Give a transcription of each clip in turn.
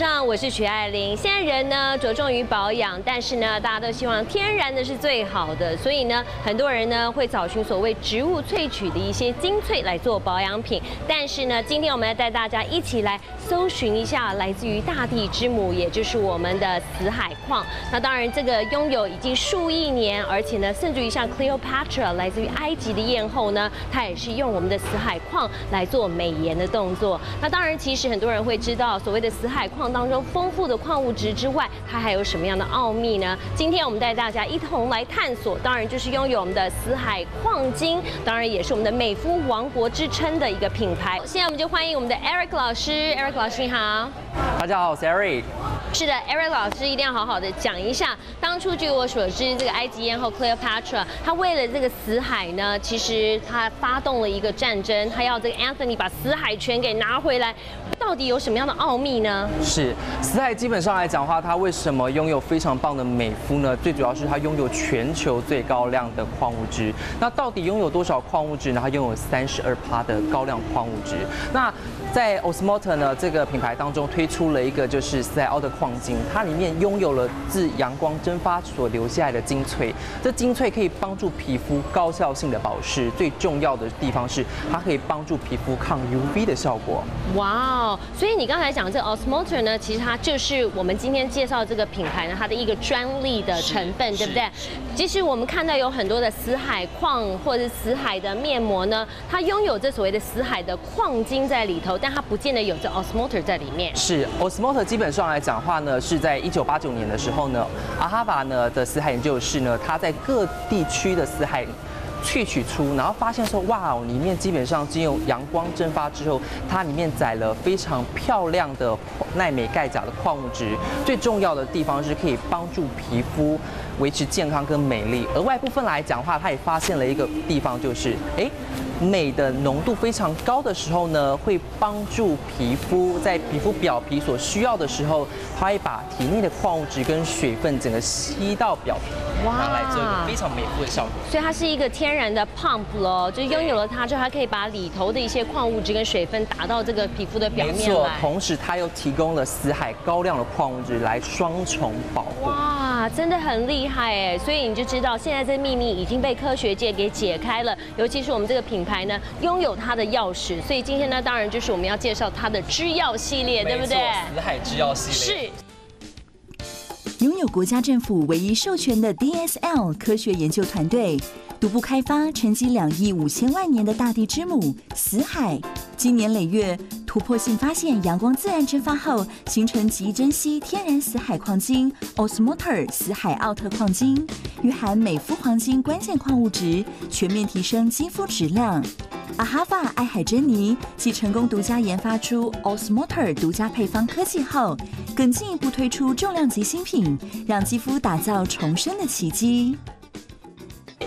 上《》，我是许爱玲。现在人呢着重于保养，但是呢，大家都希望天然的是最好的，所以呢，很多人呢会找寻所谓植物萃取的一些精粹来做保养品。但是呢，今天我们要带大家一起来搜寻一下来自于大地之母，也就是我们的死海矿。那当然，这个拥有已经数亿年，而且呢，甚至于像 Cleopatra 来自于埃及的艳后呢，她也是用我们的死海矿来做美颜的动作。那当然，其实很多人会知道。所谓的死海矿当中丰富的矿物质之外，它还有什么样的奥秘呢？今天我们带大家一同来探索。当然就是拥有我们的死海矿金，当然也是我们的美肤王国之称的一个品牌。现在我们就欢迎我们的 Eric 老师，Eric 老师你好。大家好，我是 Eric。是的，Eric 老师一定要好好的讲一下，当初据我所知，这个埃及艳后 Cleopatra，她为了这个死海呢，其实她发动了一个战争，她要这个 Anthony 把死海全给拿回来。到底有什么样的奥秘呢？是死海基本上来讲的话，它为什么拥有非常棒的美肤呢？最主要是它拥有全球最高量的矿物质。那到底拥有多少矿物质呢？它拥有三十二趴的高量矿物质。那在 Osmoter 呢这个品牌当中推出了一个就是死海奥的矿晶，它里面拥有了自阳光蒸发所留下来的精粹。这精粹可以帮助皮肤高效性的保湿，最重要的地方是它可以帮助皮肤抗 UV 的效果。哇哦！所以你刚才讲这 Osmoter 呢，其实它就是我们今天介绍这个品牌呢，它的一个专利的成分，对不对？其实我们看到有很多的死海矿或者是死海的面膜呢，它拥有这所谓的死海的矿晶在里头，但它不见得有这 Osmoter 在里面。是是，OSMOTA 基本上来讲话呢，是在一九八九年的时候呢，阿哈巴呢的死海研究室呢，它在各地区的死海。萃取出，然后发现说，哇哦，里面基本上经由阳光蒸发之后，它里面载了非常漂亮的耐镁钙钾的矿物质。最重要的地方是可以帮助皮肤维持健康跟美丽。额外部分来讲的话，他也发现了一个地方，就是哎。镁的浓度非常高的时候呢，会帮助皮肤在皮肤表皮所需要的时候，它会把体内的矿物质跟水分整个吸到表皮，哇，来做一个非常美肤的效果。所以它是一个天然的 pump 咯，就拥有了它之后，它可以把里头的一些矿物质跟水分打到这个皮肤的表面没错，同时它又提供了死海高量的矿物质来双重保护。哇，真的很厉害哎！所以你就知道现在这秘密已经被科学界给解开了，尤其是我们这个品牌。牌呢拥有它的钥匙，所以今天呢，当然就是我们要介绍它的制药系列，对不对？死海制药系列是拥有国家政府唯一授权的 DSL 科学研究团队。独步开发沉积两亿五千万年的大地之母死海，今年累月突破性发现，阳光自然蒸发后形成极珍稀天然死海矿晶 Osmoter 死海奥特矿晶，蕴含美肤黄金关键矿物质，全面提升肌肤质量。阿哈法爱海珍妮继成功独家研发出 Osmoter 独家配方科技后，更进一步推出重量级新品，让肌肤打造重生的奇迹。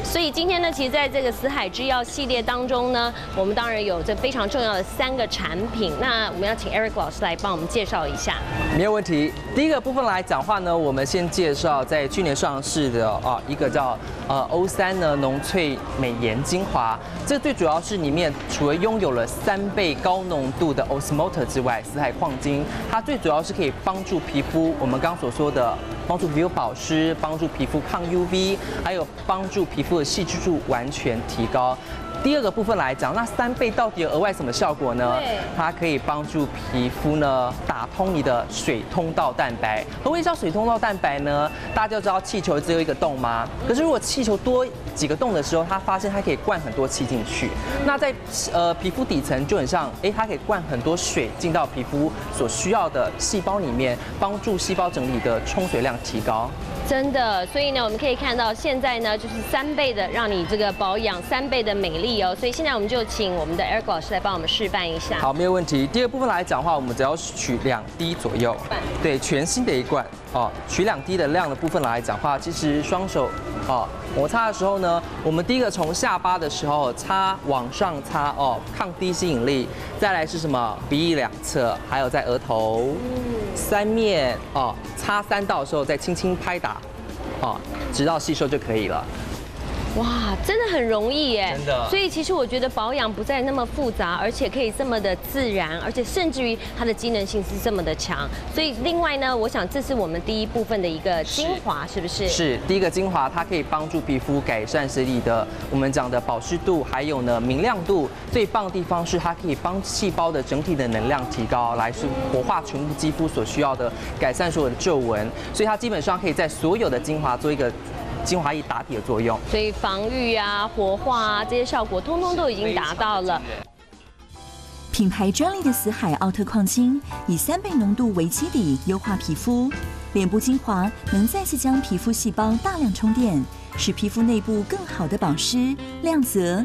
所以今天呢，其实在这个死海制药系列当中呢，我们当然有这非常重要的三个产品。那我们要请 Eric 老师来帮我们介绍一下。没有问题。第一个部分来讲话呢，我们先介绍在去年上市的啊一个叫呃 O 三呢浓萃美颜精华。这最主要是里面除了拥有了三倍高浓度的 Osmoter 之外，死海矿晶它最主要是可以帮助皮肤，我们刚所说的帮助皮肤保湿，帮助皮肤抗 UV，还有帮助皮肤的。细致度完全提高。第二个部分来讲，那三倍到底有额外什么效果呢？它可以帮助皮肤呢打通你的水通道蛋白。何谓叫水通道蛋白呢？大家都知道气球只有一个洞吗？可是如果气球多几个洞的时候，它发现它可以灌很多气进去。那在呃皮肤底层就很像，哎，它可以灌很多水进到皮肤所需要的细胞里面，帮助细胞整体的充水量提高。真的，所以呢，我们可以看到现在呢，就是三倍的让你这个保养，三倍的美丽哦。所以现在我们就请我们的 Eric 老师来帮我们示范一下。好，没有问题。第二部分来讲的话，我们只要取两滴左右，对，全新的一罐哦，取两滴的量的部分来讲话，其实双手哦摩擦的时候呢，我们第一个从下巴的时候擦往上擦哦，抗低吸引力。再来是什么？鼻翼两侧，还有在额头三面哦，擦三道的时候再轻轻拍打。哦，直到吸收就可以了。哇，真的很容易耶！真的所以其实我觉得保养不再那么复杂，而且可以这么的自然，而且甚至于它的机能性是这么的强。所以另外呢，我想这是我们第一部分的一个精华，是不是？是第一个精华，它可以帮助皮肤改善水里的我们讲的保湿度，还有呢明亮度。最棒的地方是它可以帮细胞的整体的能量提高，来是活化全部肌肤所需要的，改善所有的皱纹。所以它基本上可以在所有的精华做一个精华液打底的作用。所以防御啊、活化啊这些效果，通通都已经达到了。品牌专利的死海奥特矿精以三倍浓度为基底，优化皮肤。脸部精华能再次将皮肤细胞大量充电，使皮肤内部更好的保湿亮泽，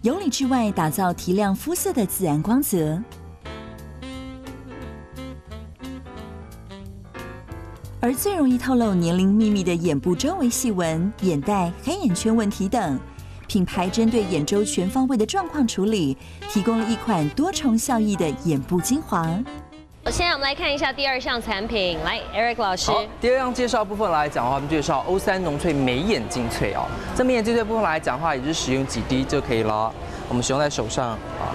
由里至外打造提亮肤色的自然光泽。而最容易透露年龄秘密的眼部周围细纹、眼袋、黑眼圈问题等，品牌针对眼周全方位的状况处理，提供了一款多重效益的眼部精华。现在我们来看一下第二项产品，来，Eric 老师。好，第二样介绍部分来讲的话，我们介绍 O 三浓萃眉眼精粹哦。这眉眼精粹部分来讲的话，也是使用几滴就可以了。我们使用在手上啊。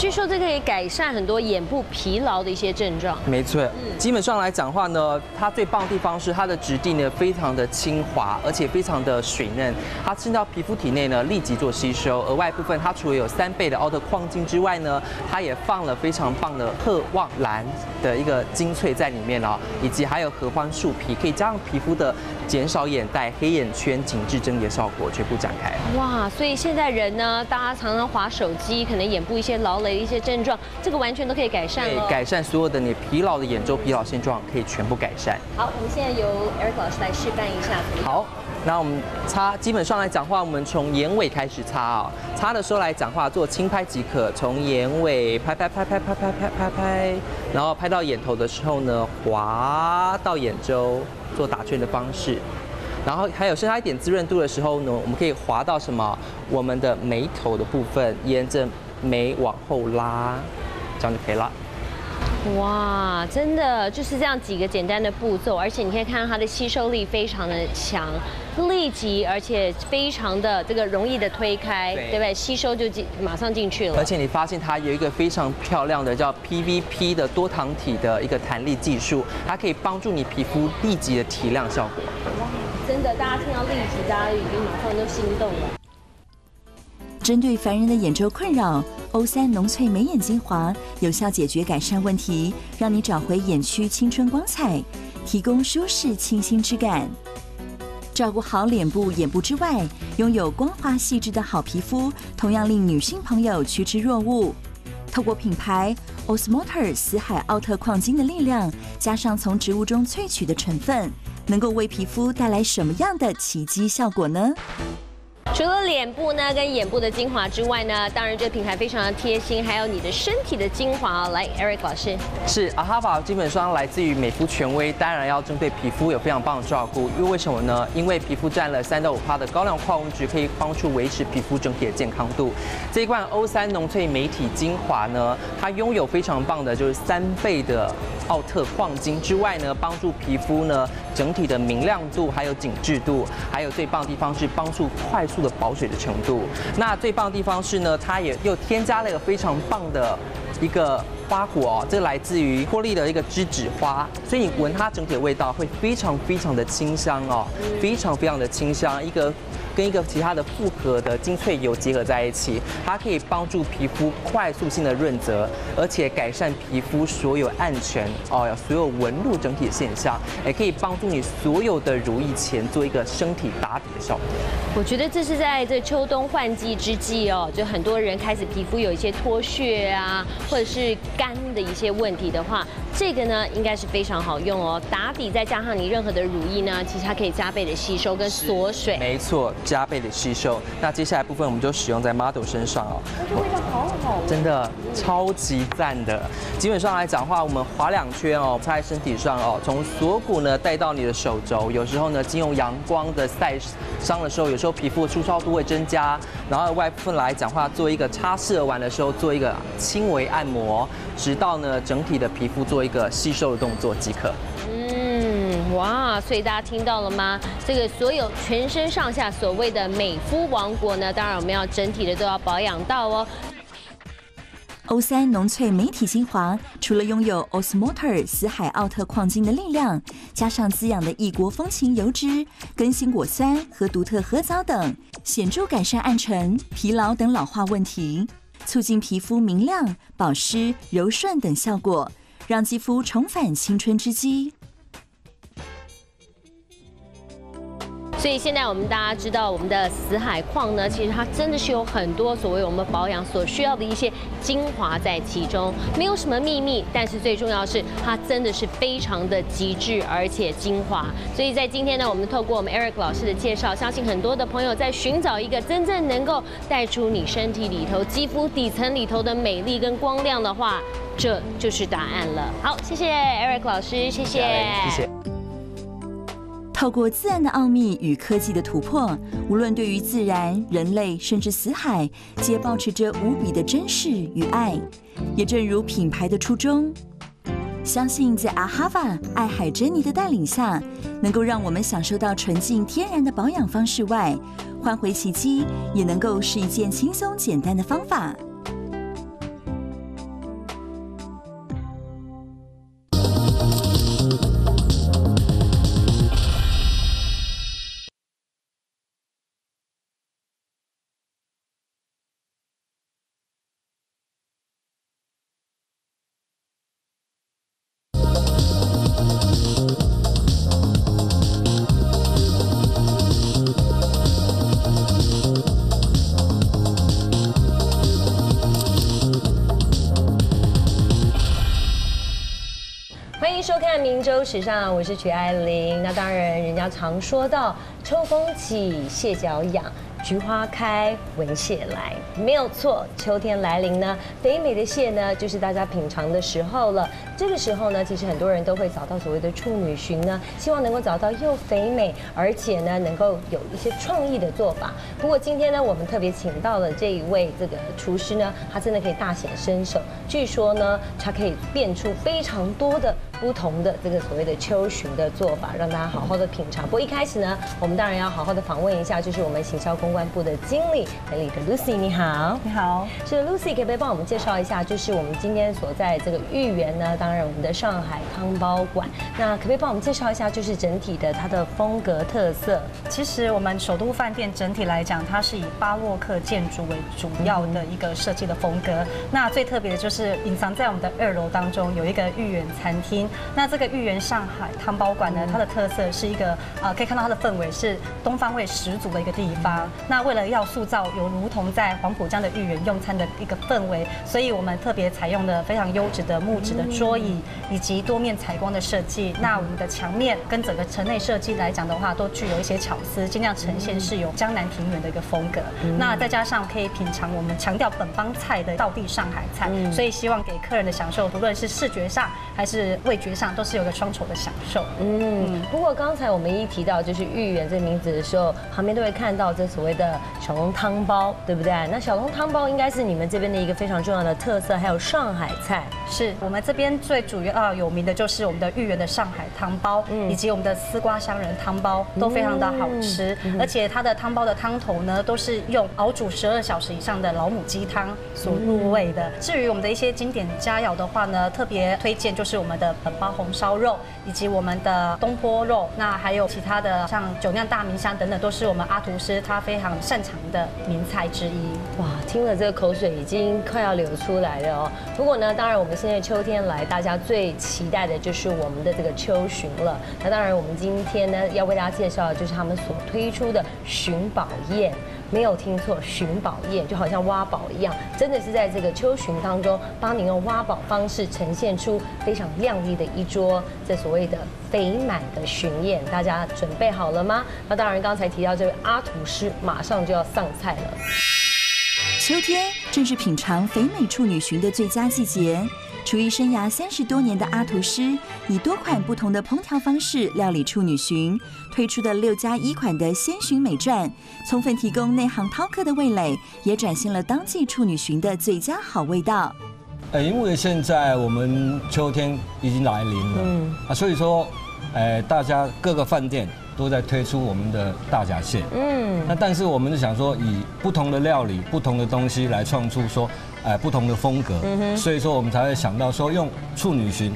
据说这可以改善很多眼部疲劳的一些症状。没错，基本上来讲话呢，它最棒的地方是它的质地呢非常的轻滑，而且非常的水嫩，它进到皮肤体内呢立即做吸收。额外部分它除了有三倍的奥特矿精之外呢，它也放了非常棒的褐望蓝的一个精粹在里面哦，以及还有合欢树皮，可以加上皮肤的减少眼袋、黑眼圈、紧致睁眼效果全部展开。哇，所以现在人呢，大家常常划手机，可能眼部一些劳累的一些症状，这个完全都可以改善对。改善所有的你疲劳的眼周疲劳现状，可以全部改善。好，我们现在由 Eric 老师来示范一下。好，那我们擦，基本上来讲话，我们从眼尾开始擦啊。擦的时候来讲话，做轻拍即可，从眼尾拍拍拍拍拍拍拍拍拍，然后拍到眼头的时候呢，滑到眼周，做打圈的方式。然后还有剩下一点滋润度的时候呢，我们可以滑到什么？我们的眉头的部分，沿着眉往后拉，这样就可以了。哇，真的就是这样几个简单的步骤，而且你可以看到它的吸收力非常的强，立即而且非常的这个容易的推开，对不对？吸收就进马上进去了。而且你发现它有一个非常漂亮的叫 PVP 的多糖体的一个弹力技术，它可以帮助你皮肤立即的提亮效果。哇，真的，大家听到立即，大家已经马上就心动了。针对凡人的眼周困扰，O 三浓萃眉眼精华有效解决改善问题，让你找回眼区青春光彩，提供舒适清新之感。照顾好脸部眼部之外，拥有光滑细致的好皮肤，同样令女性朋友趋之若鹜。透过品牌 Osmoter 死海奥特矿精的力量，加上从植物中萃取的成分，能够为皮肤带来什么样的奇迹效果呢？除了脸部呢跟眼部的精华之外呢，当然这个品牌非常的贴心，还有你的身体的精华哦。来，Eric 老师，是阿哈法基本上来自于美肤权威，当然要针对皮肤有非常棒的照顾。因为为什么呢？因为皮肤占了三到五帕的高量矿物质，可以帮助维持皮肤整体的健康度。这一罐 O 三浓萃美体精华呢，它拥有非常棒的就是三倍的奥特矿精之外呢，帮助皮肤呢整体的明亮度，还有紧致度，还有最棒的地方是帮助快速的。保水的程度，那最棒的地方是呢，它也又添加了一个非常棒的一个花果哦，这来自于波利的一个栀子花，所以你闻它整体的味道会非常非常的清香哦，非常非常的清香，一个。跟一个其他的复合的精粹油结合在一起，它可以帮助皮肤快速性的润泽，而且改善皮肤所有暗沉哦，所有纹路整体的现象，也可以帮助你所有的乳液前做一个身体打底的效果。我觉得这是在这秋冬换季之际哦，就很多人开始皮肤有一些脱屑啊，或者是干的一些问题的话，这个呢应该是非常好用哦。打底再加上你任何的乳液呢，其实它可以加倍的吸收跟锁水。没错。加倍的吸收，那接下来部分我们就使用在 model 身上哦。这味道好好，真的超级赞的。基本上来讲话，我们划两圈哦，擦在身体上哦，从锁骨呢带到你的手肘。有时候呢，经由阳光的晒伤的时候，有时候皮肤的粗糙度会增加。然后外部分来讲话，做一个擦拭完的时候，做一个轻微按摩，直到呢整体的皮肤做一个吸收的动作即可。哇，所以大家听到了吗？这个所有全身上下所谓的美肤王国呢，当然我们要整体的都要保养到哦。O 三浓萃美体精华，除了拥有 Osmoter 死海奥特矿晶的力量，加上滋养的异国风情油脂、更新果酸和独特核藻等，显著改善暗沉、疲劳等老化问题，促进皮肤明亮、保湿、柔顺等效果，让肌肤重返青春之机。所以现在我们大家知道，我们的死海矿呢，其实它真的是有很多所谓我们保养所需要的一些精华在其中，没有什么秘密，但是最重要是它真的是非常的极致而且精华。所以在今天呢，我们透过我们 Eric 老师的介绍，相信很多的朋友在寻找一个真正能够带出你身体里头肌肤底层里头的美丽跟光亮的话，这就是答案了。好，谢谢 Eric 老师，谢谢，谢谢。透过自然的奥秘与科技的突破，无论对于自然、人类，甚至死海，皆保持着无比的珍视与爱。也正如品牌的初衷，相信在阿哈瓦爱海珍妮的带领下，能够让我们享受到纯净天然的保养方式外，换回奇迹也能够是一件轻松简单的方法。明州时尚》，我是曲爱玲。那当然，人家常说到秋风起，蟹脚痒。菊花开，闻蟹来，没有错。秋天来临呢，肥美的蟹呢，就是大家品尝的时候了。这个时候呢，其实很多人都会找到所谓的处女寻呢，希望能够找到又肥美，而且呢，能够有一些创意的做法。不过今天呢，我们特别请到了这一位这个厨师呢，他真的可以大显身手。据说呢，他可以变出非常多的不同的这个所谓的秋寻的做法，让大家好好的品尝。不过一开始呢，我们当然要好好的访问一下，就是我们行销公关部的经理，美丽的 Lucy，你好。你好，是 Lucy，可不可以帮我们介绍一下，就是我们今天所在这个豫园呢？当然，我们的上海汤包馆，那可不可以帮我们介绍一下，就是整体的它的风格特色？其实我们首都饭店整体来讲，它是以巴洛克建筑为主要的一个设计的风格。那最特别的就是隐藏在我们的二楼当中有一个豫园餐厅。那这个豫园上海汤包馆呢，它的特色是一个呃，可以看到它的氛围是东方味十足的一个地方。那为了要塑造有如同在黄浦江的豫园用餐的一个氛围，所以我们特别采用了非常优质的木质的桌椅，以及多面采光的设计。那我们的墙面跟整个城内设计来讲的话，都具有一些巧思，尽量呈现是有江南庭园的一个风格。那再加上可以品尝我们强调本帮菜的道地上海菜，所以希望给客人的享受，不论是视觉上还是味觉上，都是有个双重的享受。嗯，不过刚才我们一提到就是豫园这名字的时候，旁边都会看到这所谓的小笼汤包，对不对？那小笼汤包应该是你们这边的一个非常重要的特色，还有上海菜。是我们这边最主要有名的就是我们的豫园的上海汤包，以及我们的丝瓜香仁汤包，都非常的好吃。而且它的汤包的汤头呢，都是用熬煮十二小时以上的老母鸡汤所入味的。至于我们的一些经典佳肴的话呢，特别推荐就是我们的本包红烧肉，以及我们的东坡肉，那还有其他的像酒酿大明香等等，都是我们阿图师他非常擅长的名菜之一。哇，听了这个口水已经快要流出来了哦。不过呢，当然我们现在秋天来，大家最期待的就是我们的这个秋寻了。那当然，我们今天呢要为大家介绍的就是他们所推出的寻宝宴。没有听错，寻宝宴就好像挖宝一样，真的是在这个秋寻当中，帮您用挖宝方式呈现出非常亮丽的一桌这所谓的肥满的巡宴。大家准备好了吗？那当然，刚才提到这位阿土师，马上就要上菜了。秋天正是品尝肥美处女裙的最佳季节。厨艺生涯三十多年的阿图师，以多款不同的烹调方式料理处女裙，推出的六加一款的鲜寻美馔，充分提供内行饕客的味蕾，也展现了当季处女裙的最佳好味道。呃，因为现在我们秋天已经来临了，嗯啊，所以说呃，大家各个饭店都在推出我们的大闸蟹。嗯，那但是我们是想说，以不同的料理、不同的东西来创出说，哎、不同的风格。所以说我们才会想到说，用处女鲟，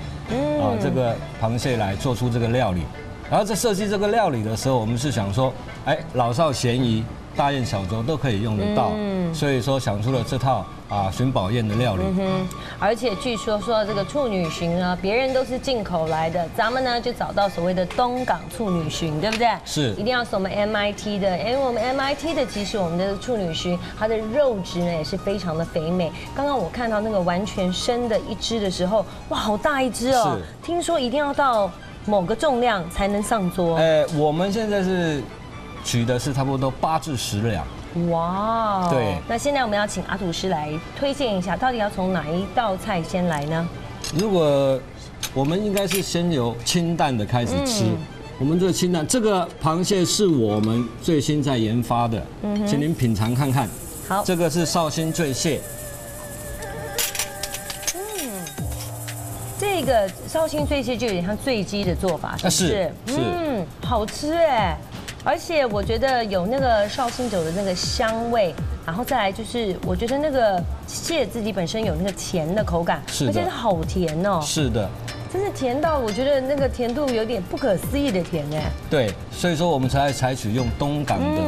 啊、这个螃蟹来做出这个料理。然后在设计这个料理的时候，我们是想说，哎，老少咸宜，大宴小酌都可以用得到。嗯所以说想出了这套啊寻宝宴的料理。嗯，而且据说说这个处女鲟呢，别人都是进口来的，咱们呢就找到所谓的东港处女鲟，对不对？是一定要是我们 MIT 的，因为我们 MIT 的其实我们的处女鲟，它的肉质呢也是非常的肥美。刚刚我看到那个完全生的一只的时候，哇，好大一只哦！是听说一定要到某个重量才能上桌。哎，我们现在是取的是差不多八至十两。哇，对那现在我们要请阿土师来推荐一下，到底要从哪一道菜先来呢？如果我们应该是先由清淡的开始吃。我们这个清淡，这个螃蟹是我们最新在研发的，请您品尝看看。好，这个是绍兴醉蟹，嗯这个绍兴醉蟹就有点像醉鸡的做法，是不是？是是嗯，好吃哎，而且我觉得有那个绍兴酒的那个香味，然后再来就是我觉得那个蟹自己本身有那个甜的口感，而且是好甜哦，是的，真的甜到我觉得那个甜度有点不可思议的甜哎。对，所以说我们才采取用东港的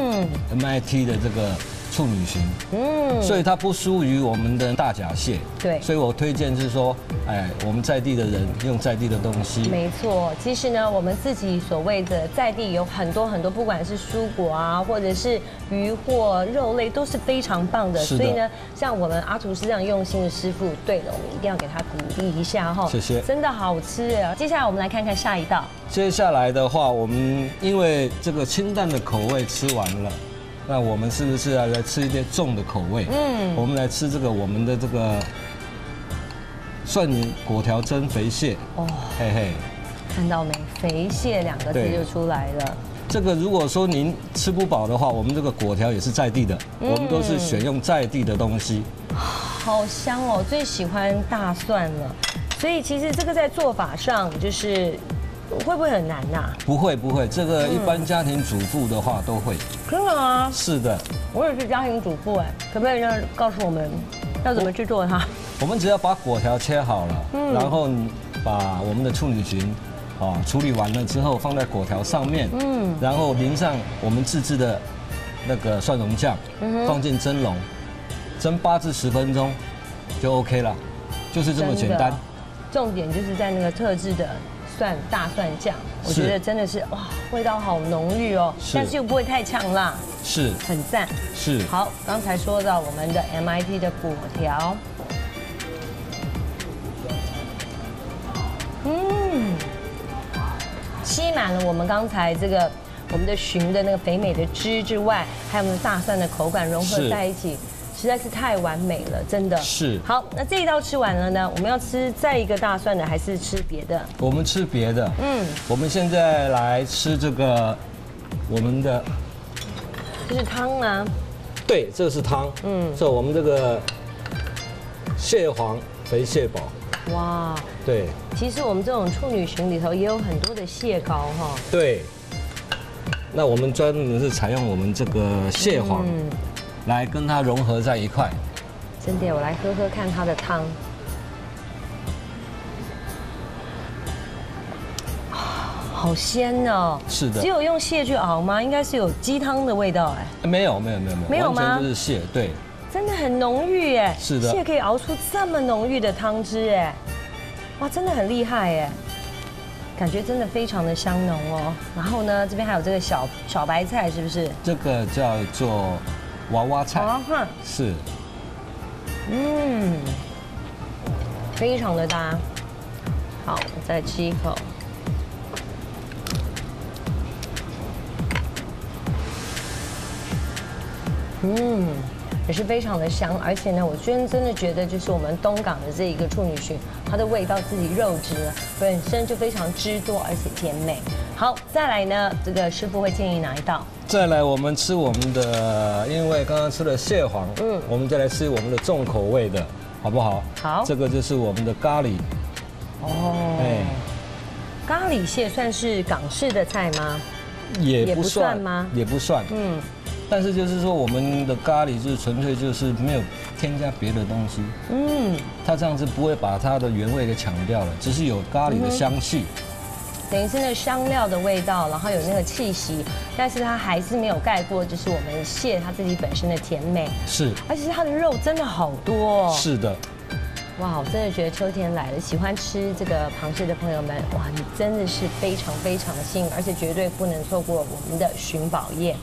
MIT 的这个处女型，嗯，所以它不输于我们的大闸蟹。对所以我推荐是说，哎，我们在地的人用在地的东西。没错，其实呢，我们自己所谓的在地有很多很多，不管是蔬果啊，或者是鱼或肉类，都是非常棒的。所以呢，像我们阿厨师这样用心的师傅，对了，我们一定要给他鼓励一下哈。谢谢真的好吃啊！接下来我们来看看下一道，接下来的话，我们因为这个清淡的口味吃完了，那我们是不是要来吃一点重的口味？嗯，我们来吃这个我们的这个蒜泥果条蒸肥蟹。哦，嘿嘿，看到没？肥蟹两个字就出来了。这个如果说您吃不饱的话，我们这个果条也是在地的，嗯我们都是选用在地的东西。好香哦，最喜欢大蒜了。所以其实这个在做法上就是会不会很难呐、不会不会，这个一般家庭主妇的话都会。真的吗？是的，我也是家庭主妇哎，可不可以让告诉我们要怎么去做它？我们只要把果条切好了，嗯然后把我们的处女裙。啊，处理完了之后放在果条上面，嗯，然后淋上我们自制的那个蒜蓉酱，嗯放进蒸笼，蒸八至十分钟就 OK 了，就是这么简单。重点就是在那个特制的蒜大蒜酱，我是觉得真的是哇，味道好浓郁哦，但是又不会太呛辣，是。很赞。是，好，刚才说到我们的 MIT 的果条，嗯，吸满了我们刚才这个我们的鲟的那个肥美的汁之外，还有我们的大蒜的口感融合在一起，实在是太完美了，真的。是。好，那这一道吃完了呢，我们要吃再一个大蒜的，还是吃别的？我们吃别的，嗯，我们现在来吃这个我们的，这是汤吗，对，这是汤，嗯，这我们这个蟹黄肥蟹煲，哇，对。其实我们这种处女鲟里头也有很多的蟹膏哈。对。那我们专门是采用我们这个蟹黄嗯，来跟它融合在一块，真的，我来喝喝看它的汤。啊 好鲜哦！是的只有用蟹去熬吗？应该是有鸡汤的味道哎，没有没有没有没有，没有吗就是蟹，对，真的很浓郁哎。是的蟹可以熬出这么浓郁的汤汁哎，哇，真的很厉害哎，感觉真的非常的香浓哦。然后呢，这边还有这个小小白菜，是不是？这个叫做娃娃菜，啊哈，是嗯，非常的搭。好，我再吃一口。嗯，也是非常的香，而且呢，我真真的觉得就是我们东港的这一个处女裙，它的味道自己肉质呢本身就非常汁多，而且甜美。好，再来呢，这个师傅会建议哪一道？再来，我们吃我们的，因为刚刚吃了蟹黄，嗯。嗯，我们再来吃我们的重口味的，好不好？好。这个就是我们的咖喱，哦，哎，咖咖喱蟹算是港式的菜吗？也也不算吗？也不算。嗯，但是就是说，我们的咖喱就是纯粹就是没有添加别的东西，嗯，它这样子不会把它的原味给抢掉了，只是有咖喱的香气。等于是那个香料的味道，然后有那个气息，但是它还是没有盖过，就是我们蟹它自己本身的甜美，是而且它的肉真的好多哦。是的，哇，我真的觉得秋天来了，喜欢吃这个螃蟹的朋友们，哇，你真的是非常非常的幸运，而且绝对不能错过我们的寻宝宴。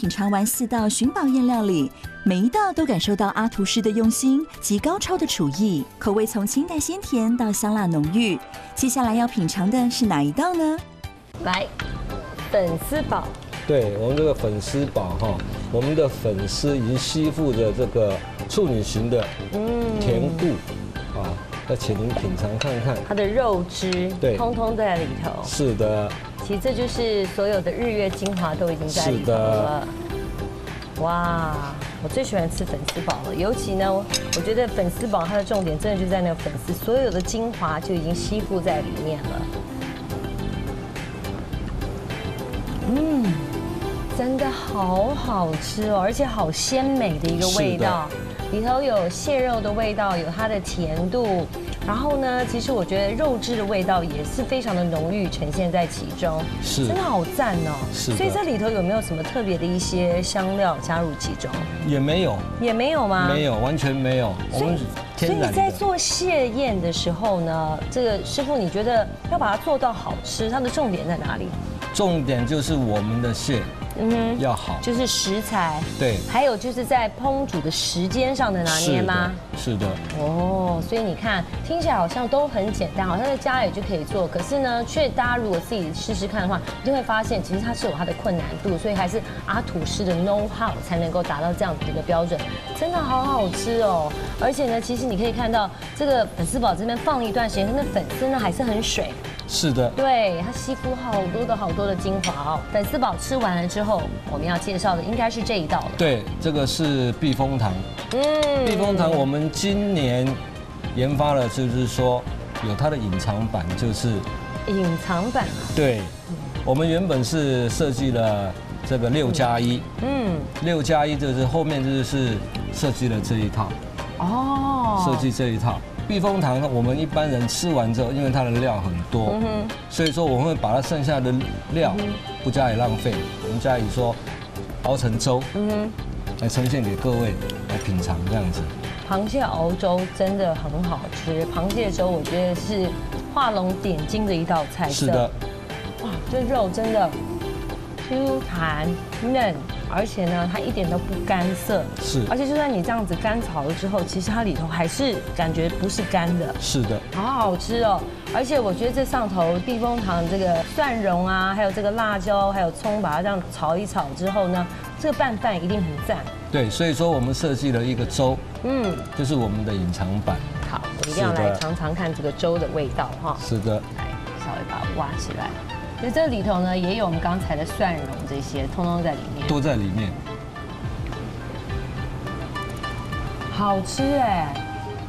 品尝完四道寻宝宴料理，每一道都感受到阿图师的用心及高超的厨艺，口味从清淡鲜甜到香辣浓郁。接下来要品尝的是哪一道呢？来，粉丝煲，对我们这个粉丝煲哈，我们的粉丝已经吸附着这个处女型的甜固啊，那请您品尝看看。它的肉汁对通通在里头。是的，其实这就是所有的日月精华都已经在里头了。哇，我最喜欢吃粉丝煲了，尤其呢，我觉得粉丝煲它的重点真的就在那个粉丝，所有的精华就已经吸附在里面了。嗯，真的好好吃哦，而且好鲜美的一个味道，里头有蟹肉的味道，有它的甜度。然后呢，其实我觉得肉汁的味道也是非常的浓郁，呈现在其中，是真的好赞哦。是所以这里头有没有什么特别的一些香料加入其中？也没有，也没有吗？没有，完全没有，我们所。以在做蟹宴的时候呢，这个师傅你觉得要把它做到好吃，它的重点在哪里？重点就是我们的蟹嗯，要好，就是食材，对，还有就是在烹煮的时间上的拿捏吗？，是的，哦，所以你看，听起来好像都很简单，好像在家里就可以做。可是呢，却大家如果自己试试看的话，你就会发现，其实它是有它的困难度，所以还是阿土师的 know how 才能够达到这样子的一个标准。真的好好吃哦！而且呢，其实你可以看到这个粉丝煲这边放了一段时间，它的粉丝呢还是很水，是的，对，它吸附好多的好多的精华哦。粉丝煲吃完了之后，我们要介绍的应该是这一道了。对，这个是避风塘。嗯避风塘我们今年研发了，就是说有它的隐藏版，就是隐藏版啊，对，我们原本是设计了这个六加一，嗯，六加一就是后面就是设计了这一套，哦，设计这一套。避风塘呢，我们一般人吃完之后，因为它的料很多，嗯所以说我们会把它剩下的料不加以浪费，我们加以说熬成粥，嗯哼。来呈现给各位来品尝这样子。螃蟹熬粥真的很好吃，螃蟹粥我觉得是画龙点睛的一道菜色。是的，，哇，这肉真的 Q 弹嫩，而且呢，它一点都不干涩。是而且就算你这样子干炒了之后，其实它里头还是感觉不是干的。是的，好好吃哦！而且我觉得这上头避风塘这个蒜蓉啊，还有这个辣椒，还有葱，把它这样炒一炒之后呢，这个拌饭一定很赞。对，所以说我们设计了一个粥，嗯，就是我们的隐藏版。好，我一定要来尝尝看这个粥的味道哈。是的，来，稍微把它挖起来。所以这里头呢，也有我们刚才的蒜蓉这些，通通在里面。都在里面。好吃哎，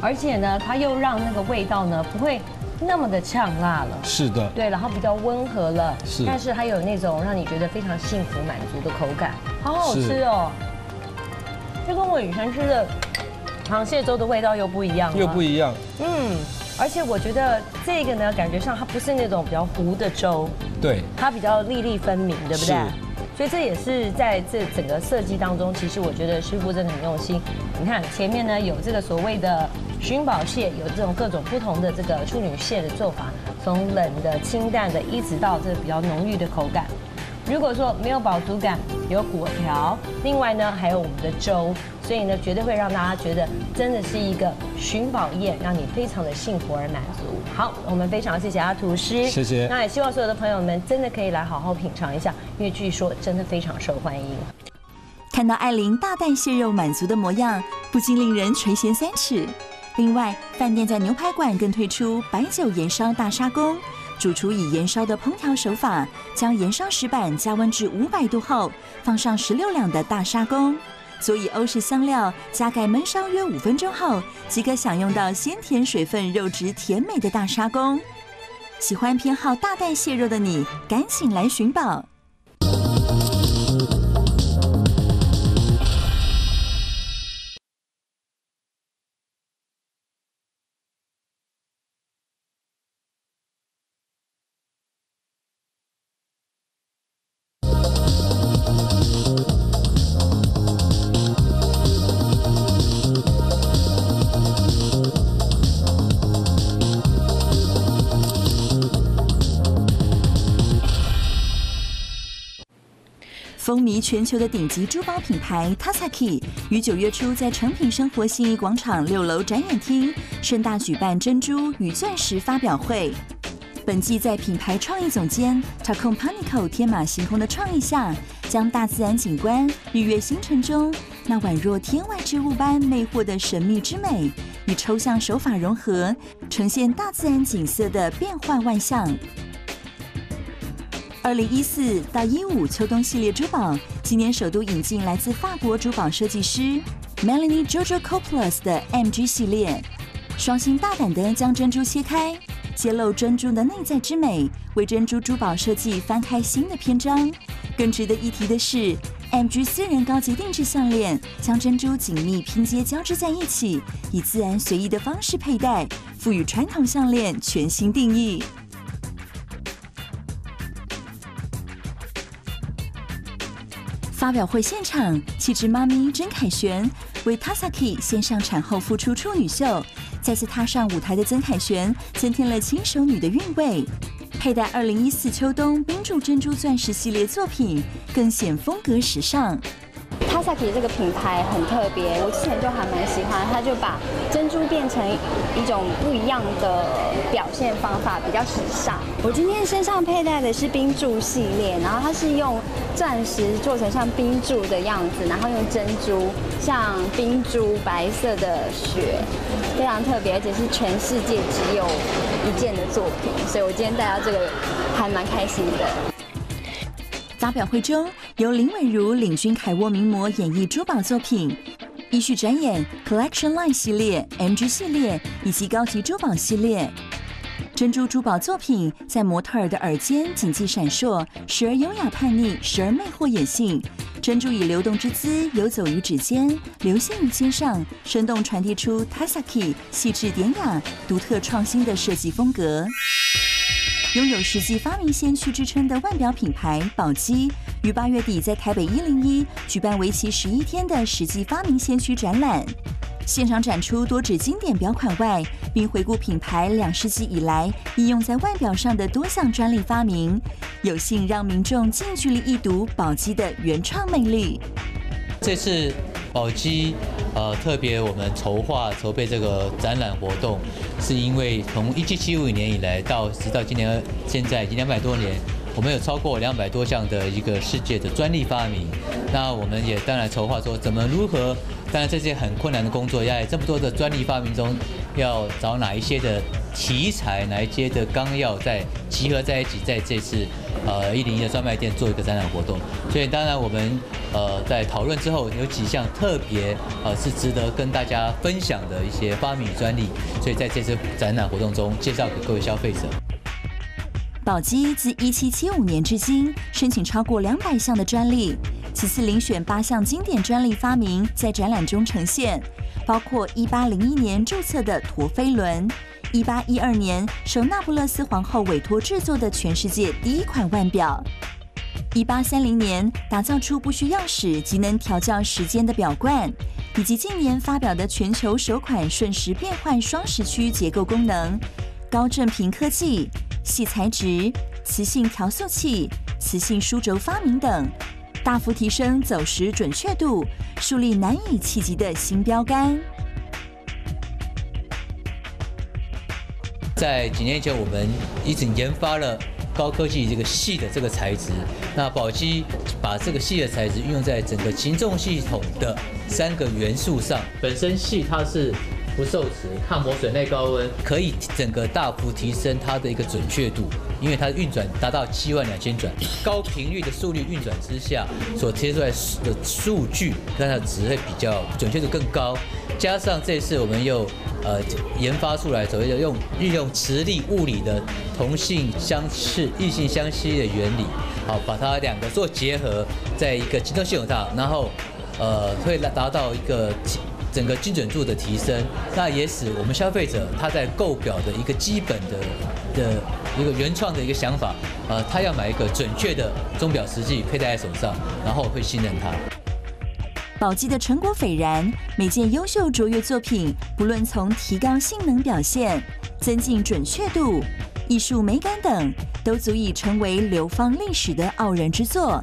而且呢，它又让那个味道呢不会那么的呛辣了。是的，对，然后比较温和了，是但是它有那种让你觉得非常幸福满足的口感，好好吃哦。就跟我以前吃的螃蟹粥的味道又不一样了，又不一样。嗯，而且我觉得这个呢，感觉上它不是那种比较糊的粥，对，它比较粒粒分明，对不对？所以这也是在这整个设计当中，其实我觉得师傅真的很用心。你看前面呢有这个所谓的寻宝蟹，有这种各种不同的这个处女蟹的做法，从冷的、清淡的，一直到这个比较浓郁的口感。如果说没有饱足感，有果条，另外呢还有我们的粥，所以呢绝对会让大家觉得真的是一个寻宝宴，让你非常的幸福而满足。好，我们非常谢谢阿厨师，谢谢那也希望所有的朋友们真的可以来好好品尝一下，因为据说真的非常受欢迎。看到艾琳大啖蟹肉满足的模样，不禁令人垂涎三尺。另外，饭店在牛排馆更推出白酒盐烧大沙公，主厨以盐烧的烹调手法，将盐烧石板加温至五百度后，放上十六两的大沙公，佐以欧式香料，加盖焖烧约五分钟后，即可享用到鲜甜水分、肉质甜美的大沙公。喜欢偏好大带蟹肉的你，赶紧来寻宝！风靡全球的顶级珠宝品牌 Tasaki 于九月初在诚品生活信义广场六楼展演厅盛大举办珍珠与钻石发表会。本季在品牌创意总监 Takon Panico 天马行空的创意下，将大自然景观、日月星辰中那宛若天外之物般魅惑的神秘之美，与抽象手法融合，呈现大自然景色的变幻万象。二零一四到一五秋冬系列珠宝，今年首度引进来自法国珠宝设计师 Melanie Jojo Coplas 的 MG 系列，双星大胆地将珍珠切开，揭露珍珠的内在之美，为珍珠珠宝设计翻开新的篇章。更值得一提的是，MG 私人高级定制项链将珍珠紧密拼接交织在一起，以自然随意的方式佩戴，赋予传统项链全新定义。发表会现场，气质妈咪甄凯旋为 Tasaki 献上产后复出处女秀。再次踏上舞台的曾凯旋，增添了轻熟女的韵味。佩戴二零一四秋冬冰柱珍珠钻石系列作品，更显风格时尚。Tasaki 这个品牌很特别，我之前就还蛮喜欢，它就把珍珠变成一种不一样的表现方法，比较时尚。我今天身上佩戴的是冰柱系列，然后它是用钻石做成像冰柱的样子，然后用珍珠像冰珠白色的雪，非常特别，而且是全世界只有一件的作品，所以我今天戴到这个还蛮开心的。发表会中，由林伟如领军凯沃名模演绎珠宝作品，依序展演 Collection Line 系列、MG 系列以及高级珠宝系列。珍珠珠宝作品在模特儿的耳尖谨记闪烁，时而优雅叛逆，时而魅惑野性。珍珠以流动之姿游走于指尖，流泻于肩上，生动传递出 Tasaki 细致典雅、独特创新的设计风格。拥有世纪发明先驱之称的腕表品牌宝玑，于八月底在台北一零一举办为期十一天的世纪发明先驱展览，现场展出多指经典表款外，并回顾品牌两世纪以来应用在腕表上的多项专利发明，有幸让民众近距离一睹宝玑的原创魅力。这次宝鸡呃特别我们筹划筹备这个展览活动，是因为从一七七五年以来到直到今年现在已经两百多年，我们有超过两百多项的一个世界的专利发明。那我们也当然筹划说怎么如何，当然这些很困难的工作，要在这么多的专利发明中，要找哪一些的题材，哪一些的纲要在集合在一起，在这次呃一零一的专卖店做一个展览活动。所以当然我们呃在讨论之后，有几项特别呃是值得跟大家分享的一些发明专利，所以在这次展览活动中介绍给各位消费者。宝玑自一七七五年至今申请超过两百项的专利，此次遴选八项经典专利发明在展览中呈现，包括1801年注册的陀飞轮，1812年受那不勒斯皇后委托制作的全世界第一款腕表，1830年打造出不需钥匙即能调校时间的表冠，以及近年发表的全球首款瞬时变换双时区结构功能，高振频科技。细材质、磁性调速器、磁性梳轴发明等，大幅提升走时准确度，树立难以企及的新标杆。在几年前，我们已经研发了高科技这个细的这个材质。那宝鸡把这个细的材质运用在整个擒纵系统的三个元素上。本身细它是不受磁、抗磨损、耐高温，可以整个大幅提升它的一个准确度，因为它的运转达到七万两千转，高频率的速率运转之下所贴出来的数据，它的值会比较准确度更高。加上这次我们又呃研发出来所谓的用运用磁力物理的同性相斥、异性相吸的原理，好把它两个做结合，在一个集中系统上，然后呃会达到一个整个精准度的提升，那也使我们消费者他在购表的一个基本的的一个原创的一个想法，呃他要买一个准确的钟表实际佩戴在手上，然后会信任它。宝鸡的成果斐然，每件优秀卓越作品，不论从提高性能表现、增进准确度、艺术美感等，都足以成为流芳历史的傲人之作。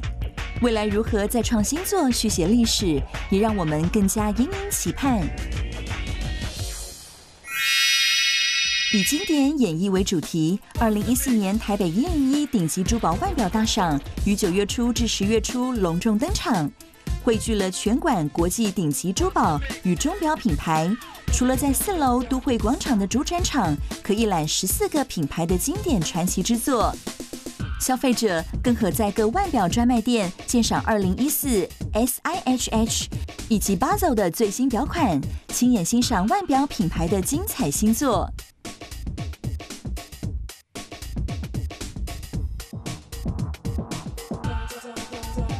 未来如何再创新作续写历史，也让我们更加殷殷期盼。以经典演绎为主题，二零一四年台北一零一顶级珠宝腕表大赏于九月初至十月初隆重登场。汇聚了全馆国际顶级珠宝与钟表品牌，除了在四楼都会广场的主展场可一览十四个品牌的经典传奇之作，消费者更可在各腕表专卖店鉴赏二零一四 SIHH 以及 Basel 的最新表款，亲眼欣赏腕表品牌的精彩新作。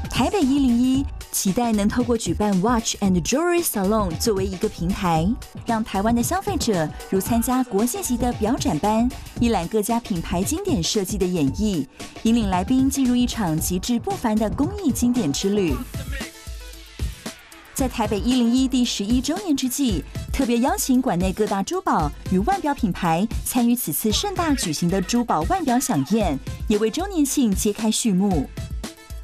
台北一零一。期待能透过举办 Watch and Jewelry Salon 作为一个平台，让台湾的消费者如参加国际级的表展般，一览各家品牌经典设计的演绎，引领来宾进入一场极致不凡的工艺经典之旅。在台北一零一第十一周年之际，特别邀请馆内各大珠宝与腕表品牌参与此次盛大举行的珠宝腕表飨宴，也为周年庆揭开序幕。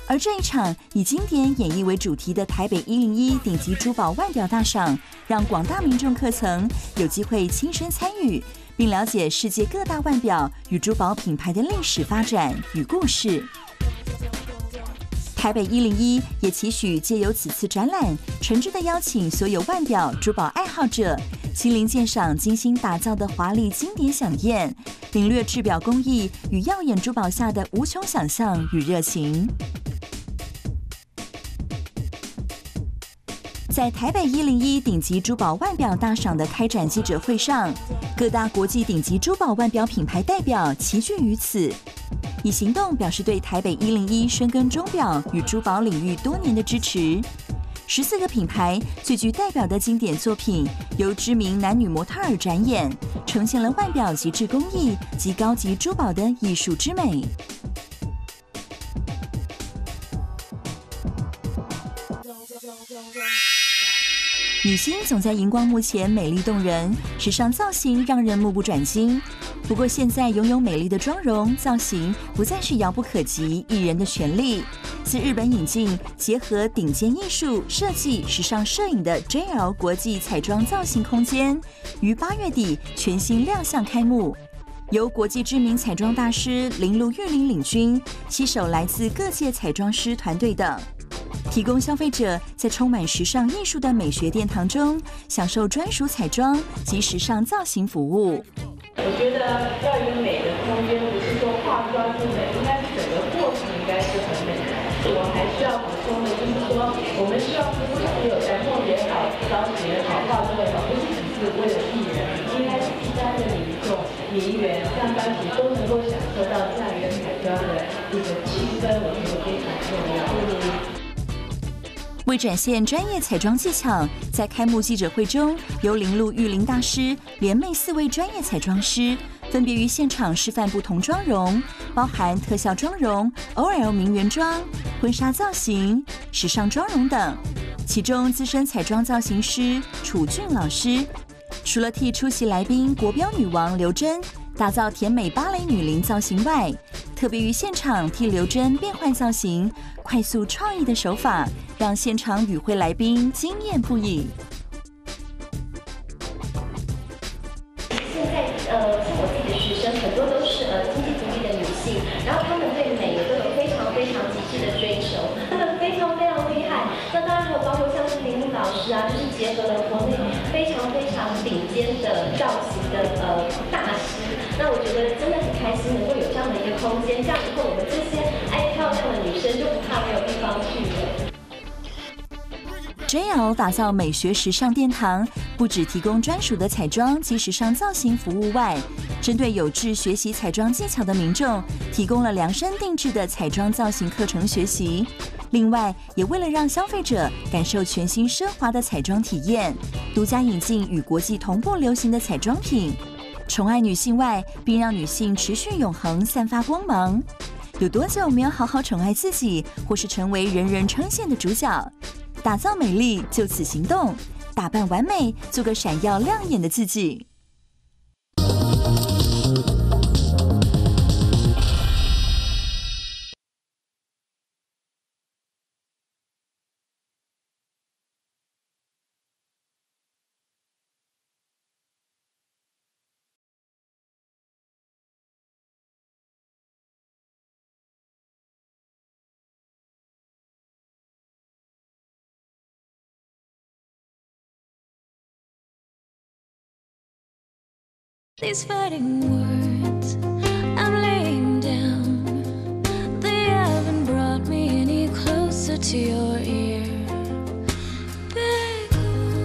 而这一场以经典演绎为主题的台北一零一顶级珠宝腕表大赏，让广大民众客层有机会亲身参与，并了解世界各大腕表与珠宝品牌的历史发展与故事。台北一零一也期许借由此次展览，诚挚的邀请所有腕表珠宝爱好者亲临鉴赏精心打造的华丽经典飨宴，领略制表工艺与耀眼珠宝下的无穷想象与热情。在台北一零一顶级珠宝腕表大赏的开展记者会上，各大国际顶级珠宝腕表品牌代表齐聚于此，以行动表示对台北一零一深耕钟表与珠宝领域多年的支持。十四个品牌最具代表的经典作品，由知名男女模特儿展演，呈现了腕表极致工艺及高级珠宝的艺术之美。女星总在荧光幕前美丽动人，时尚造型让人目不转睛。不过，现在拥有美丽的妆容造型不再是遥不可及艺人的权利。自日本引进结合顶尖艺术设计、时尚摄影的 JL 国际彩妆造型空间，于八月底全新亮相开幕。由国际知名彩妆大师林路玉玲领军，携手来自各界彩妆师团队等。提供消费者在充满时尚艺术的美学殿堂中，享受专属彩妆及时尚造型服务。我觉得要有美的空间，不是说化妆就美，应该是整个过程应该是很美的。我还需要补充的就是说，我们需要不是只有在梦也好、造型也好、化妆也好，不是只是为了艺人，应该是一般的民众、名媛、上班族都能够享受到这样一个彩妆的一个气氛，我觉得非常重要。为展现专业彩妆技巧，在开幕记者会中，由林路玉林大师联袂四位专业彩妆师，分别于现场示范不同妆容，包含特效妆容、OL 名媛妆、婚纱造型、时尚妆容等。其中，资深彩妆造型师楚俊老师，除了替出席来宾国标女王刘真打造甜美芭蕾女伶造型外，特别于现场替刘真变换造型，快速创意的手法让现场与会来宾惊艳不已。现在呃，像我自己的学生，很多都是呃经济独立的女性，然后她们对美也都有非常非常极致的追求，她们非常非常厉害。那当然还有包括像是林木老师啊，就是结合了国内非常非常顶尖的造型的呃大。那我觉得真的很开心，能够有这样的一个空间，这样以后我们这些爱漂亮的女生就不怕没有地方去了。JL 打造美学时尚殿堂，不只提供专属的彩妆及时尚造型服务外，针对有志学习彩妆技巧的民众，提供了量身定制的彩妆造型课程学习。另外，也为了让消费者感受全新奢华的彩妆体验，独家引进与国际同步流行的彩妆品。宠爱女性外，并让女性持续永恒散发光芒。有多久没有好好宠爱自己，或是成为人人称羡的主角？打造美丽，就此行动，打扮完美，做个闪耀亮眼的自己。These fighting words I'm laying down, they haven't brought me any closer to your ear. Back home,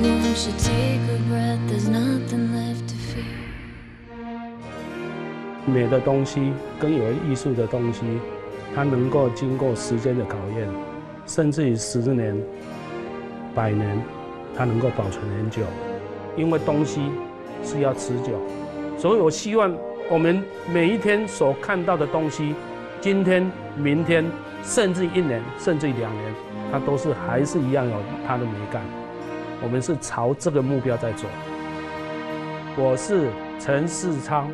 won't you take a breath? There's nothing left to fear. 美的东西跟有艺术的东西，它能够经过时间的考验，甚至于十年、百年。 它能够保存很久，因为东西是要持久，所以我希望我们每一天所看到的东西，今天、明天，甚至一年，甚至两年，它都是还是一样有它的美感。我们是朝这个目标在走。我是陈世昌。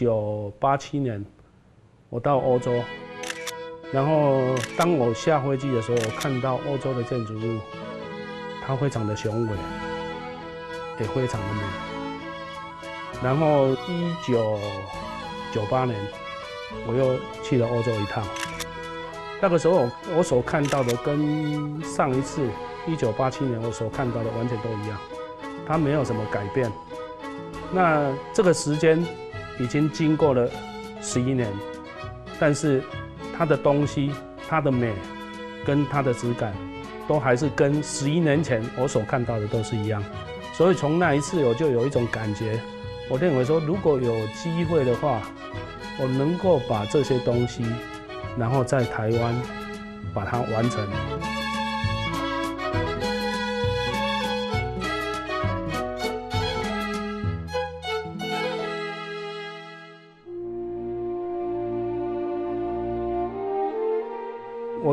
九八七年，我到欧洲，然后当我下飞机的时候，我看到欧洲的建筑物，它非常的雄伟，也非常的美。然后一九九八年，我又去了欧洲一趟，那个时候我所看到的跟上一次一九八七年我所看到的完全都一样，它没有什么改变。那这个时间。已经经过了十一年，但是它的东西、它的美跟它的质感，都还是跟十一年前我所看到的都是一样。所以从那一次我就有一种感觉，我认为说，如果有机会的话，我能够把这些东西，然后在台湾把它完成。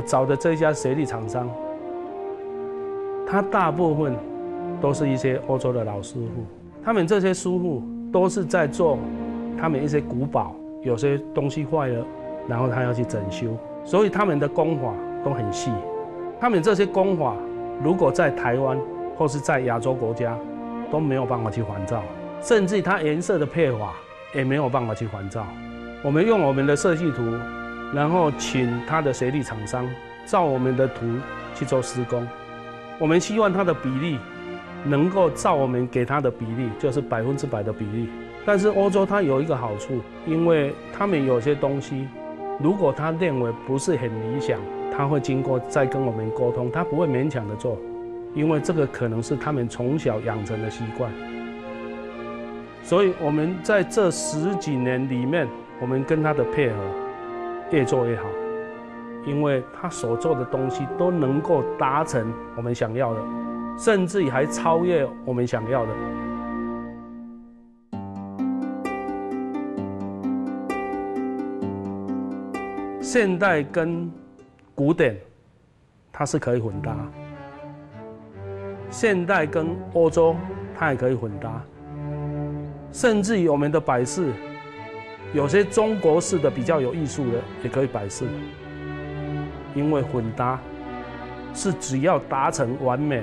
找的这家协力厂商，他大部分都是一些欧洲的老师傅，他们这些师傅都是在做他们一些古堡，有些东西坏了，然后他要去整修，所以他们的工法都很细。他们这些工法，如果在台湾或是在亚洲国家都没有办法去还照，甚至它颜色的配法也没有办法去还照。我们用我们的设计图。然后请他的协力厂商照我们的图去做施工，我们希望它的比例能够照我们给他的比例，就是百分之百的比例。但是欧洲它有一个好处，因为他们有些东西，如果他认为不是很理想，他会经过再跟我们沟通，他不会勉强的做，因为这个可能是他们从小养成的习惯。所以我们在这十几年里面，我们跟他的配合。越做越好，因为他所做的东西都能够达成我们想要的，甚至于还超越我们想要的。现代跟古典，它是可以混搭；现代跟欧洲，它也可以混搭。甚至于我们的摆饰，有些中国式的比较有艺术的，也可以摆饰。因为混搭是只要达成完美，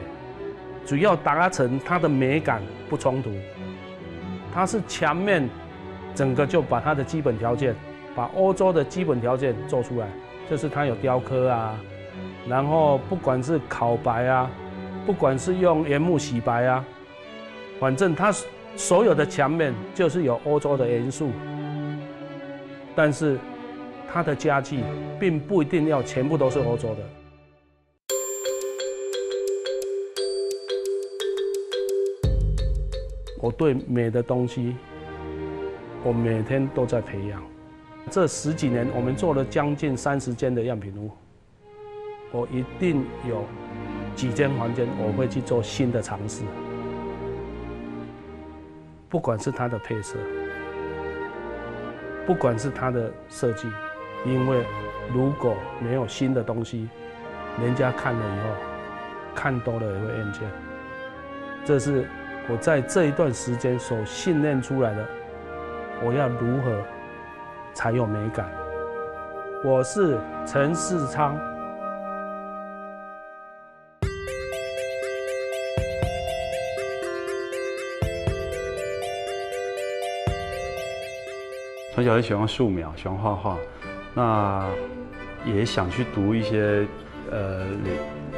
只要达成它的美感不冲突，它是墙面整个就把它的基本条件，把欧洲的基本条件做出来，就是它有雕刻啊，然后不管是烤白啊，不管是用原木洗白啊，反正它所有的墙面就是有欧洲的元素，但是。它的家具并不一定要全部都是欧洲的。我对美的东西，我每天都在培养。这十几年，我们做了将近三十间的样品屋，我一定有几间房间我会去做新的尝试，不管是它的配色，不管是它的设计。因为如果没有新的东西，人家看了以后，看多了也会厌倦。这是我在这一段时间所训练出来的。我要如何才有美感？我是陈世昌。从小就喜欢素描，喜欢画画。那也想去读一些，呃，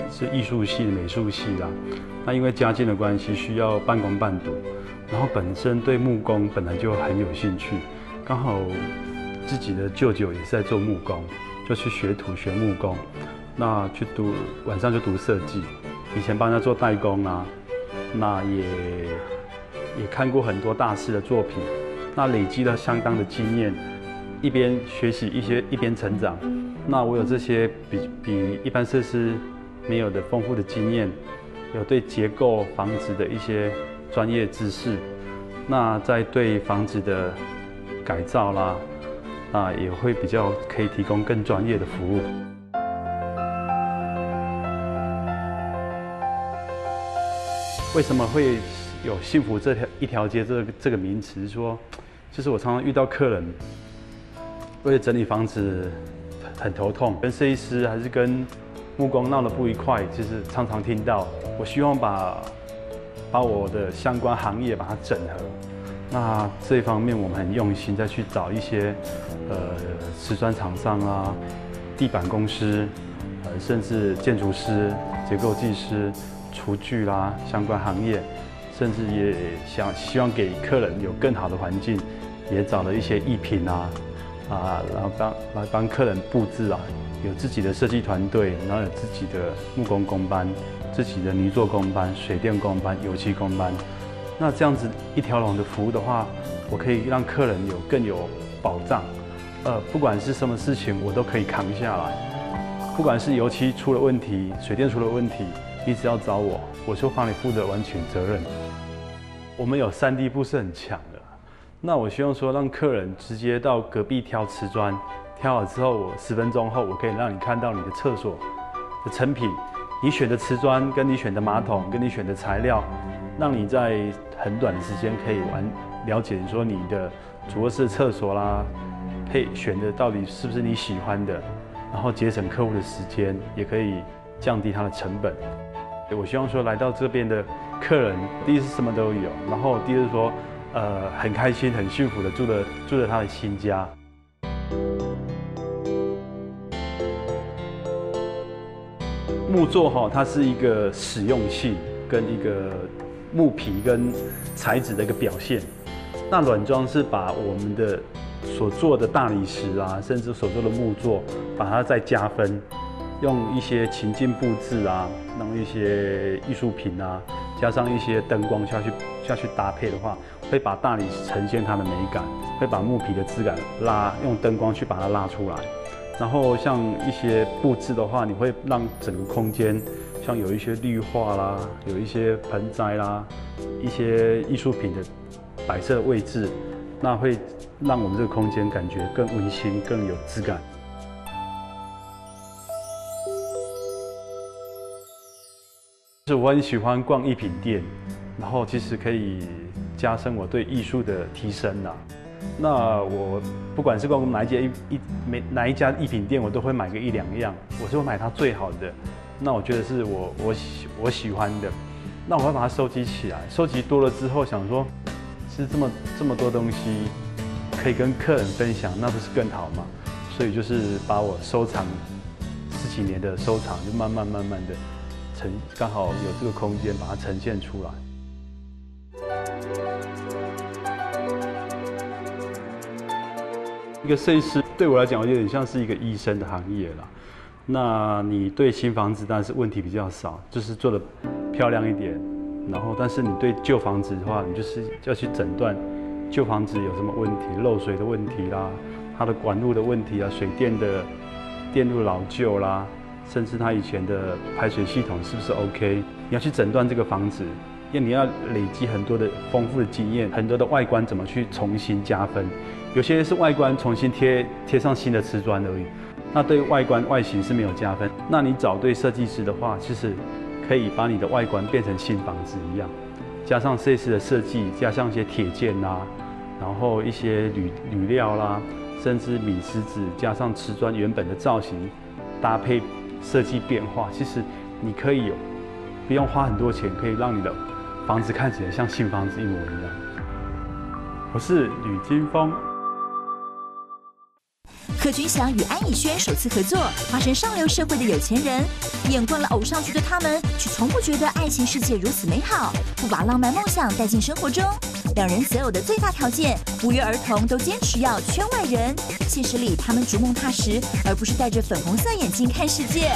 是艺术系、美术系啦。那因为家境的关系，需要半工半读。然后本身对木工本来就很有兴趣，刚好自己的舅舅也是在做木工，就去学徒学木工。那去读晚上就读设计，以前帮他做代工啊。那也也看过很多大师的作品，那累积了相当的经验。一边学习一些，一边成长。那我有这些比比一般设施没有的丰富的经验，有对结构房子的一些专业知识。那在对房子的改造啦，啊也会比较可以提供更专业的服务。为什么会有幸福这条一条街这个这个名词？说，就是我常常遇到客人。为了整理房子很头痛，跟设计师还是跟木工闹得不愉快，其实常常听到。我希望把把我的相关行业把它整合。那这一方面我们很用心，再去找一些呃瓷砖厂商啊、地板公司，呃甚至建筑师、结构技师、厨具啦相关行业，甚至也想希望给客人有更好的环境，也找了一些艺品啊。啊，然后帮来帮客人布置啊，有自己的设计团队，然后有自己的木工工班、自己的泥做工班、水电工班、油漆工班。那这样子一条龙的服务的话，我可以让客人有更有保障。呃，不管是什么事情，我都可以扛下来。不管是油漆出了问题，水电出了问题，你只要找我，我就帮你负责完全责任。我们有三 D 布是很强的。那我希望说，让客人直接到隔壁挑瓷砖，挑好之后，我十分钟后我可以让你看到你的厕所的成品，你选的瓷砖跟你选的马桶跟你选的材料，让你在很短的时间可以完了解说你的主卧室厕所啦，配选的到底是不是你喜欢的，然后节省客户的时间，也可以降低他的成本。我希望说来到这边的客人，第一是什么都有，然后第二是说。呃，很开心、很幸福的住了住了他的新家。木作哈，它是一个实用性跟一个木皮跟材质的一个表现。那软装是把我们的所做的大理石啊，甚至所做的木作，把它再加分，用一些情境布置啊，弄一些艺术品啊。加上一些灯光下去下去搭配的话，会把大理呈现它的美感，会把木皮的质感拉用灯光去把它拉出来。然后像一些布置的话，你会让整个空间像有一些绿化啦，有一些盆栽啦，一些艺术品的摆设位置，那会让我们这个空间感觉更温馨、更有质感。是我很喜欢逛艺品店，然后其实可以加深我对艺术的提升呐。那我不管是逛哪一家一一每哪一家艺品店，我都会买个一两样，我就会买它最好的。那我觉得是我我喜我喜欢的，那我会把它收集起来。收集多了之后，想说，其实这么这么多东西可以跟客人分享，那不是更好吗？所以就是把我收藏十几年的收藏，就慢慢慢慢的呈，刚好有这个空间把它呈现出来。一个设计师对我来讲，有点像是一个医生的行业啦。那你对新房子当然是问题比较少，就是做的漂亮一点。然后，但是你对旧房子的话，你就是要去诊断旧房子有什么问题，漏水的问题啦，它的管路的问题啊，水电的电路老旧啦，甚至它以前的排水系统是不是 OK？你要去诊断这个房子，因为你要累积很多的丰富的经验，很多的外观怎么去重新加分。有些是外观重新贴贴上新的瓷砖而已，那对外观外形是没有加分。那你找对设计师的话，其实可以把你的外观变成新房子一样，加上设计师的设计，加上一些铁件啦，然后一些铝铝料啦，甚至米石子，加上瓷砖原本的造型，搭配设计变化，其实你可以有不用花很多钱，可以让你的房子看起来像新房子一模一样。我是吕金峰。贺军翔与安以轩首次合作，化身上流社会的有钱人，演惯了偶像剧的他们，却从不觉得爱情世界如此美好，不把浪漫梦想带进生活中。两人择偶的最大条件，不约而同都坚持要圈外人。现实里，他们逐梦踏实，而不是戴着粉红色眼镜看世界。